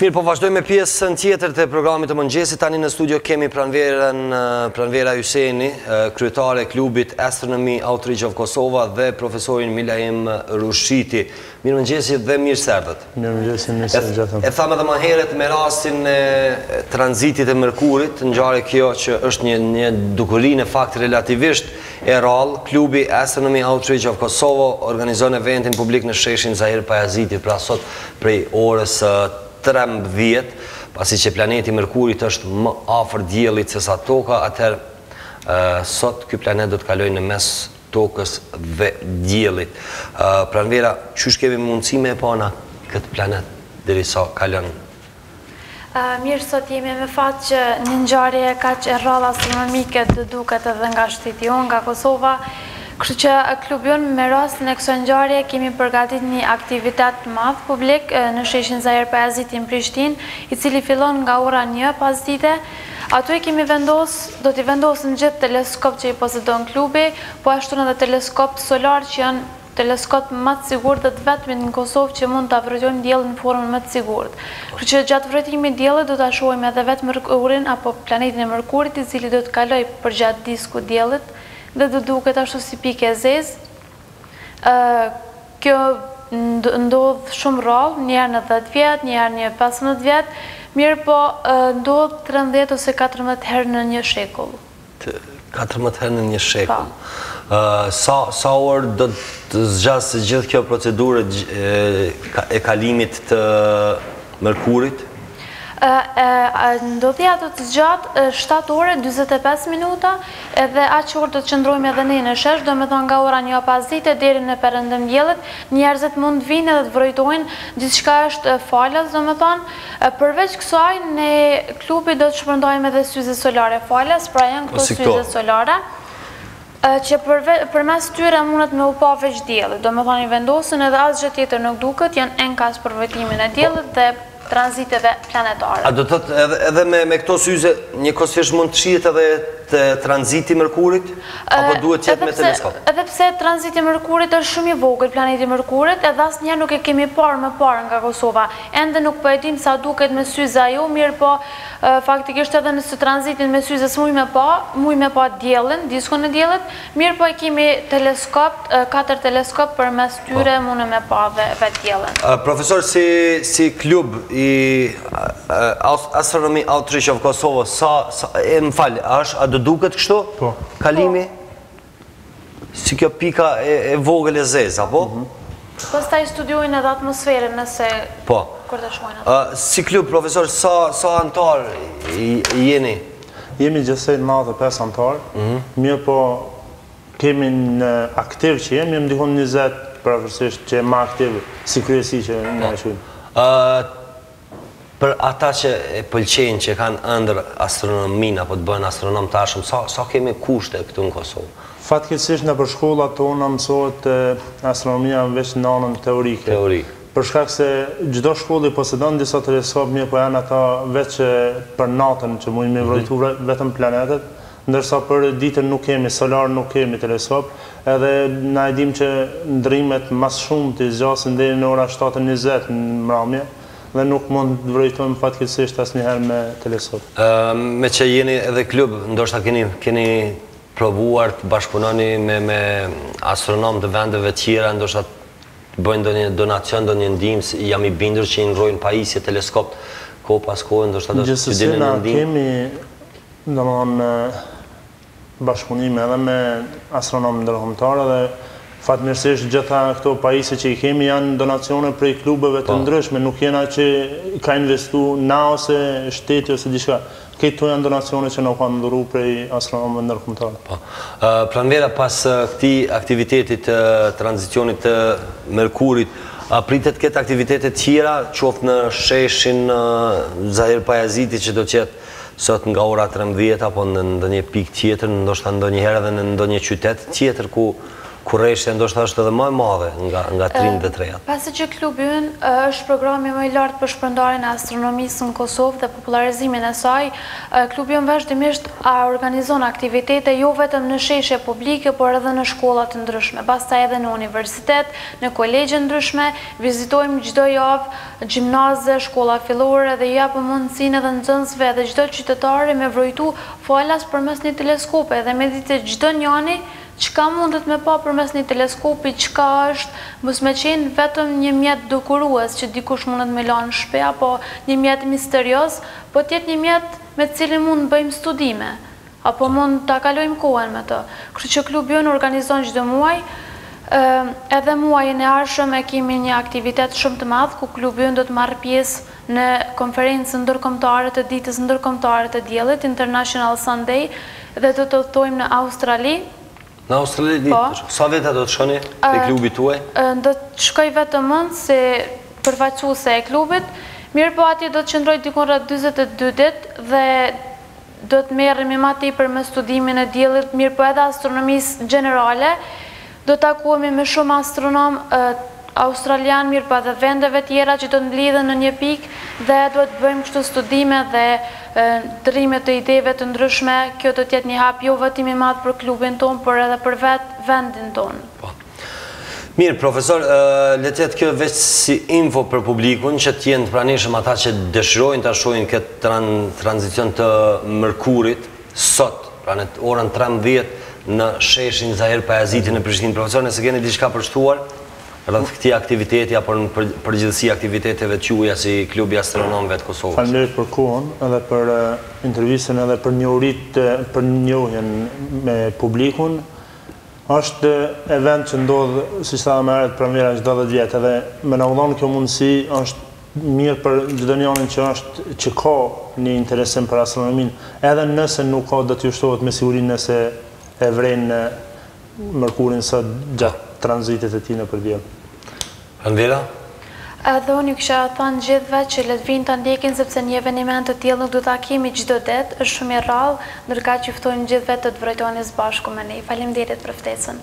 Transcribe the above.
Mirë, po vazhdojmë me pjesën tjetër të programit të mëngjesit. Tani në studio kemi Pranverën Pranvera Hyseni, kryetare e klubit Astronomy Outreach of Kosova dhe profesorin Milaim Rushiti. Mirëmëngjesi dhe mirë se erdhët. Mirëmëngjesi, mirë se ju gjetëm. E thamë edhe ma heret me rastin e tranzitit të Mërkurit, ngjarje kjo që është një dukuri në fakt relativisht, E rrallë, klubi Astronomy Outreach of Kosovo organizon eventin publik në sheshin Zahir Pajaziti pra sot prej orës trembëdhjetë, pasi që planeti i Mërkurit është më afër Diellit sesa Toka, atëherë sot ky planet do të kalojë në mes Tokës dhe Diellit. Pranvera, qysh kemi mundësi me e pa na këtë planet derisa kalon? Mirë sot jemi me fat që një ngjarje kaq e rrallë astronomike do të duket edhe nga shteti jonë, nga Kosova. Kështu që klubi jonë me rastin e kësaj ngjarje kemi përgatitur një aktivitet të madh publik në sheshin Zahir Pajaziti në Prishtinë, i cili fillon nga ora një pasdite. Aty kemi vendos, do t'i vendosim të gjithë teleskopt që i posedon klubi, po ashtu edhe teleskopt solar që janë teleskop më të sigurt dhe të vetmit në Kosovë që mund ta vrojtojmë Diellin në formën më të sigurt. Kështu që gjatë vrojtimit të Diellit do ta shohim edhe vetë Mërkurin apo planetin e Mërkurit i cili do të kalojë përgjatë diskut të Diellit dhe do duket ashtu si pikë e zezë. Ë kjo ndodh shumë rrallë, një herë në dhjetë vjet, një herë në pesëmbëdhjetë vjet, mirëpo ndodh trembëdhjetë ose katërmbëdhjetë herë në një shekull. Katërmbëdhjetë herë në një shekull. Sa orë do të zgjasë gjithë kjo procedurë e kalimit të Mërkurit? Ndodhja do të zgjasë shtatë orë e dyzet e pesë minuta, edhe aq orë do të qëndrojmë edhe ne në shesh, domethënë nga ora një e pasdite deri në perëndim të diellit, njerëzit mund të vijnë edhe të vrojtojnë, gjithçka është falas domethënë, Përveç kësaj, ne klubi do të shpërndajmë edhe syze solare falas, pra janë këto syze solare, që përmes tyre mundet me u pa veç dielli, domethënë i vendosim edhe asgjë tjetër nuk duket, janë enkas për vrojtimin e diellit dhe tranziteve planetare. A do të thotë edhe me këto syze njëkohësisht mund të shihet edhe tranziti i Mërkurit, apo duhet të jetë me teleskop? Edhe pse tranziti i Mërkurit është shumë i vogël, planeti i Mërkurit, edhe asnjëherë nuk e kemi parë më parë nga Kosova. Ende nuk po e dimë sa duket me syza ajo, mirëpo faktikisht edhe nëse tranzitin me syze s'mujmë me pa, mujmë me pa diellin, diskun e diellit, mirëpo i kemi teleskopt, katër teleskop përmes tyre munëm me pa dhe vetë diellin. Profesor si si klub i Astronomy Outreach of Kosovo sa, më fal, a është, a do duket kështu kalimi? Si kjo pika e vogël e zezë, apo? Mhm. Pastaj studiojnë edhe atmosferën nëse po. kur të lëshojnë atë. Si klub, profesor, sa, sa antar jeni? Jemi gjithsej 95 antar, mm -hmm. mirë po kemi në aktiv që jemi, jemi dikun 20 përafërsisht që jemi aktiv si kryesi që jena më shumë. Për ata që e pëlqejnë që kanë ëndërr astronominë apo të bëhen astronom të ardhshëm sa sa kemi kushte këtu në Kosovë? Fatkeqësisht nëpër shkollat tona mësohet astronomia veç në anën teorike. Teorike. Për shkak se çdo shkollë i posedon disa teleskopë mirëpo janë ata veç për natën që mujmë me i vrojtu vetëm planetet, Ndërsa për ditën nuk kemi solar nuk kemi teleskop edhe na e dimë që ndrrimet mas shumti zgjasin deri në ora shtatë e njëzet në mramje dhe nuk mund të vrojtojmë fatkeqësisht asnjëherë me teleskop. Me që jeni edhe klub ndoshta keni keni provuar të bashkëpunoni me me astronomë të vendeve tjera ndoshta të bëjnë ndonjë donacion ndonjë ndihmë se jam i bindur që i ndrrojnë pajisjet teleskopët kohë pas kohe ndoshta do të Gjithsesi na kemi domethënë bashkëpunime edhe me astronomë ndërkombëtarë edhe fatmirësisht të gjitha këto pajisje që i kemi janë donacione prej klubeve të ndryshme, nuk jena që kanë investu na ose shteti ose diçka. Krejt këto janë donacione që na kanë dhuru prej astronomëve ndërkombëtarë. Po. Pranvera pas këtij aktiviteti të tranzicionit të Merkurit, a pritet të ketë aktivitete tjera, qoftë në sheshin Zahir Pajaziti që do të jetë Sot nga ora trembëdhjetë apo në ndonjë pikë tjetër, ndoshta ndonjëherë edhe në ndonjë qytet tjetër ku kureshtja ndoshta është edhe ma e madhe nga nga të rinjtë dhe të rejat. Pasi që klubi ynë është programi më i lartë për shpërndarjen e astronomisë në Kosovë dhe popullarizimin e saj, klubi ynë vazhdimisht organizon aktivitete jo vetëm në sheshe publike por edhe në shkolla të ndryshme, pastaj edhe në universitet, në kolegje të ndryshme, vizitojmë çdo javë, gjimnaze, shkolla fillore dhe ia japë mundësinë edhe nxënësve edhe çdo qytetari me vrojtu falas përmes një teleskopi edhe me ditë e çdo njani çka mundet me pa përmes një teleskopi çka është mos me qenë vetëm një mjet dekorues që dikush mundet me e lanë në shpi apo një mjet misterioz po të jetë një mjet me të cilin mund të bëjmë studime Apo mund ta kalojmë kohën me të. Kështu që klubi ynë organizon çdo muaj, edhe muajin e ardhshëm e kemi një aktivitet shumë të madh ku klubi ynë do të marrë pjesë në Konferencën Ndërkombëtare të Ditës Ndërkombëtare të Diellit, International Sun Day, dhe do të udhëtojmë në Australi. Në Australi di, po. Sa veta do të shkoni prej klubit tuaj? Do të shkoj vetëm unë si përfaqësuese e klubit, mirëpo atje do të qëndroj diku rreth njëzet e dy ditë dhe Do të merremi ma tepër me studimin e diellit, mirëpo edhe astronomisë gjenerale. Do të takohemi me shumë astronomë australianë, mirëpo edhe vendeve tjera që do të mblidhen në një pikë dhe do të bëjmë kështu studime dhe ndërrime të ideve të ndryshme. Kjo do të jetë një hap jo vetëm i madh për klubin tonë, por edhe për vetë vendin tonë. Mirë, profesor, le të jetë kjo veç si info për publikun që të jenë të pranishëm ata që dëshirojnë ta shohin këtë tran, tranzicion të mërkurit sot, pra në orën 13 në sheshin Zahir Pajaziti në Prishtinë. Profesor, nëse keni diçka për shtuar rreth këtij aktiviteti apo në përgjithësi aktiviteteve të juaja si klub i astronomëve të Kosovës. Faleminderit për kohën edhe për intervistën edhe për njohuritë për njohjen me publikun. Është event që ndodh siç thamë më herët për veç çdo dhjetë vjet edhe me na u dhënë kjo mundësi është mirë për çdo njanin që është që ka një interesim për astronominë edhe nëse nuk ka do t'ju shtohet me siguri nëse e vren Mërkurin sot gjatë tranzitit të tij nëpër Diell. Andina? Edhe unë ju kisha thënë gjithëve që le të vijnë ta ndjekin sepse një eveniment të tillë nuk do ta kemi çdo ditë, është shumë i rrallë, ndërkaq ju ftojmë gjithëve të të vrojtoni së bashku me ne. Faleminderit për ftesën.